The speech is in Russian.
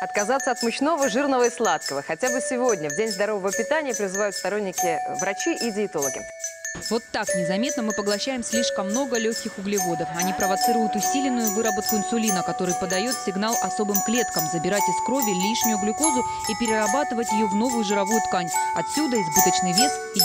Отказаться от мучного, жирного и сладкого. Хотя бы сегодня, в День здорового питания, призывают сторонники врачи и диетологи. Вот так незаметно мы поглощаем слишком много легких углеводов. Они провоцируют усиленную выработку инсулина, который подает сигнал особым клеткам забирать из крови лишнюю глюкозу и перерабатывать ее в новую жировую ткань. Отсюда избыточный вес и